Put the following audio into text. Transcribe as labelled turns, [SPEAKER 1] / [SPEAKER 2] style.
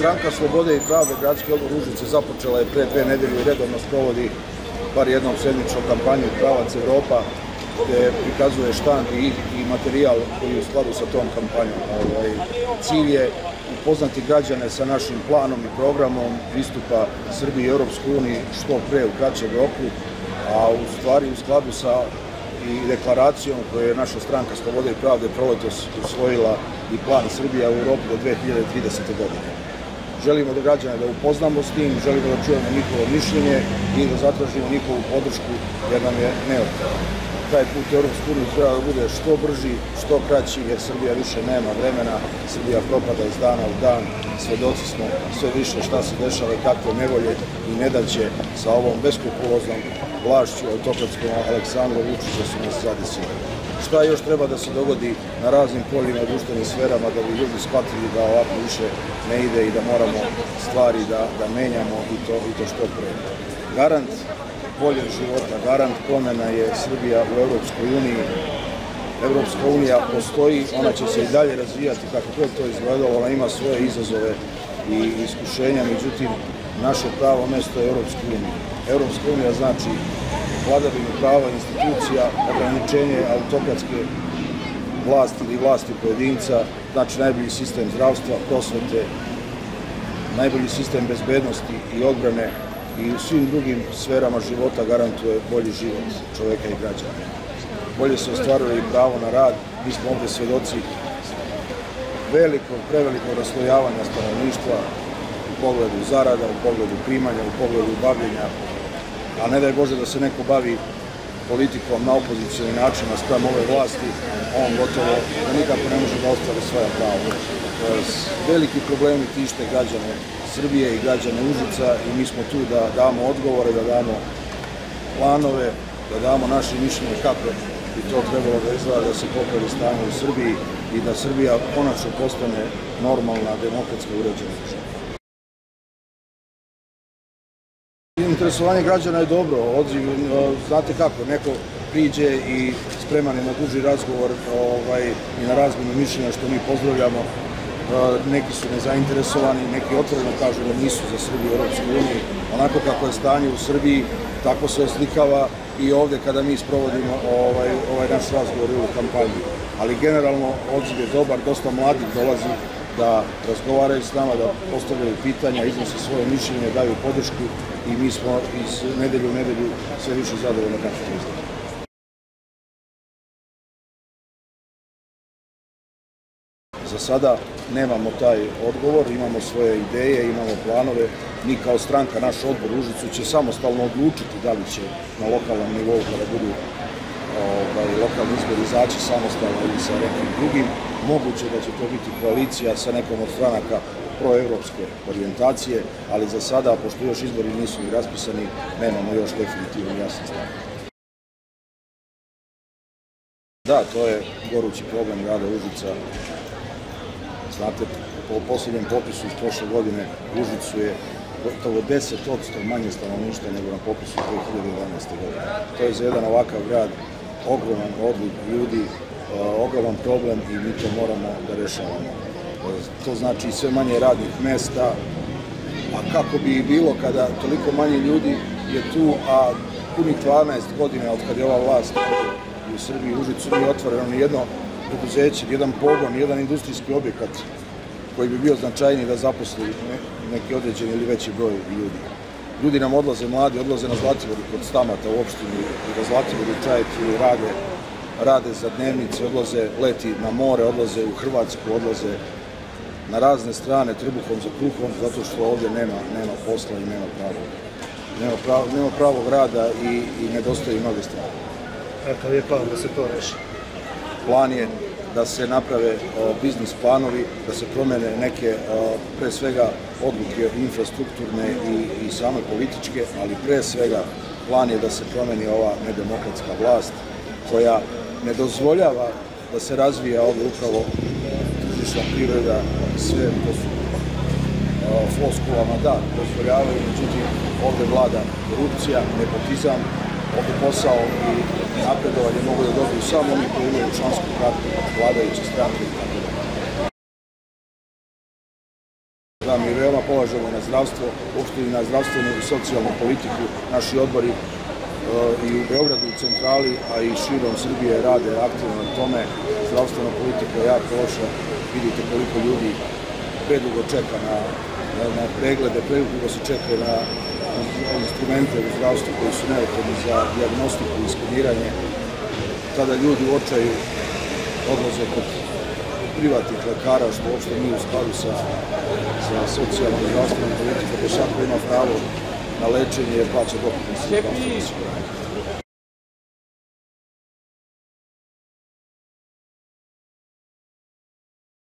[SPEAKER 1] Stranka Slobode i Pravde Gradski odbor Užice započela je pre dve nedelje i redovno sprovodi bar jednom sedmičnom kampanju Pravac Evropa gde prikazuje štand i, i materijal koji je u skladu sa tom kampanjom. Ovaj, cilj je upoznati građane sa našim planom i programom pristupa Srbiji i Europskoj uniji što pre u kraćem roku, a u stvari u skladu sa i deklaracijom koju je naša stranka Slobode i Pravde proletos usvojila i plan Srbija u Europi do 2030. godine. Želimo da građane da upoznamo s tim, želimo da čujemo njihovo mišljenje i da zatražimo njihovu podršku jer nam je neophodno. Taj put u Europsku uniju treba da bude što brži, što kraći, jer Srbija više nema vremena, Srbija propada iz dana u dan, svedoci smo sve više šta se dešava i kakve nevolje i nedaće sa ovom beskrupuloznom vlašću autokratskom Aleksandra Vučića su nas zadesili. Šta još treba da se dogodi na raznim poljima društvenim sferama da bi ljudi shvatili da ovako više ne ide i da moramo stvari da, da menjamo i to, i to što pre. Garant boljeg života, garant promena je Srbija u Evropskoj uniji. Evropska unija postoji, ona će se i dalje razvijati kako god to izgledalo, ona ima svoje izazove i iskušenja, međutim, naše pravo mesto je Evropska unija. Evropska unija znači vladavinu prava institucija, ograničenje autokratske vlasti ili vlasti pojedinca, znači najbolji sistem zdravstva, prosvete, najbolji sistem bezbednosti i odbrane i u svim drugim sferama života garantuje bolji život čoveka i građana. Bolje se ostvaruje i pravo na rad, mi smo ovde svedoci velikog, prevelikog raslojavanja stanovništva u pogledu zarada, u pogledu primanja, u pogledu bavljenja, a ne daj Bože da se neko bavi politikom na opozicijni način na sprem ove vlasti, on gotovo da nikako ne može da ostvari svoja prava. Veliki problemi tište građane Srbije i građane Užica i mi smo tu da damo odgovore, da damo planove, da damo naše mišljenje kako bi to trebalo da izgleda da se popravi stanje u Srbiji i da Srbija konačno postane normalna, demokratska uređena država. Interesovanje građana je dobro, odziv, znate kako, neko priđe i spreman je na duži razgovor ovaj, i na razminu mišljenja što mi pozdravljamo, neki su nezainteresovani, neki otvoreno kažu da nisu za Srbiju u Europskoj uniji. Onako kako je stanje u Srbiji, tako se oslikava i ovde kada mi sprovodimo ovaj, ovaj naš razgovor u kampanji. Ali generalno odziv je dobar, dosta mladih dolazi da razgovaraju s nama, da postavljaju pitanja, iznose svoje mišljenje, daju podršku i mi smo iz nedelju u nedelju sve više zadovoljni kako to Za sada nemamo taj odgovor, imamo svoje ideje, imamo planove. Mi kao stranka, naš odbor Užicu će samostalno odlučiti da li će na lokalnom nivou kada budu ovaj, lokalni izbori izaći samostalno ili sa nekim drugim. Moguće da će to biti koalicija sa nekom od stranaka proevropske orijentacije, ali za sada, pošto još izbori nisu ni raspisani, nemamo još definitivno jasan stav. Da, to je gorući problem grada Užica. Znate, po posljednjem popisu iz prošle godine Užicu je gotovo 10% manje stanovništva nego na popisu 2011. godine. To je za jedan ovakav grad ogroman odliv ljudi, ogroman problem i mi to moramo da rešavamo. To znači sve manje radnih mesta, a kako bi i bilo kada toliko manje ljudi je tu, a punih 12 godina od kad je ova vlast u Srbiji Užicu nije otvoreno ni jedno preduzeće, jedan pogon, jedan industrijski objekat koji bi bio značajniji da zaposli neki određeni ili veći broj ljudi. Ljudi nam odlaze mladi, odlaze na Zlativoru kod Stamata u opštini da Zlativoru i Čajetiju rade, rade za dnevnice, odlaze leti na more, odlaze u Hrvatsku, odlaze na razne strane trbuhom za kruhom, zato što ovdje nema, nema posla i nema pravog, nema, pravo, nema pravog rada i, i nedostaje mnoge stvari.
[SPEAKER 2] Kakav je plan da se to reši?
[SPEAKER 1] Plan je da se naprave o, biznis planovi, da se promene neke, o, pre svega, odluke infrastrukturne i, i same političke, ali pre svega plan je da se promeni ova nedemokratska vlast koja ne dozvoljava da se razvija ovde upravo tržišna priroda, sve to su floskulama, da, dozvoljavaju, međutim, ovde vlada korupcija, nepotizam, ovde posao i napredovanje mogu da dobiju samo oni koji imaju člansku kartu vladajuće stranke i tako da. mi veoma polažemo na zdravstvo, uopšte i na zdravstvenu i socijalnu politiku. Naši odbori e, i u Beogradu u centrali, a i širom Srbije rade aktivno na tome. Zdravstvena politika je jako loša. Vidite koliko ljudi predugo čeka na, na, na preglede, predugo se čeka na instrumente u zdravstvu koji su neophodni za diagnostiku i skeniranje. Tada ljudi u očaju odlaze kod privatnih lekara, što uopšte nije u skladu sa, sa socijalnom zdravstvenom politikom, da svako ima pravo na lečenje jer plaća doprinos za zdravstveno osiguranje.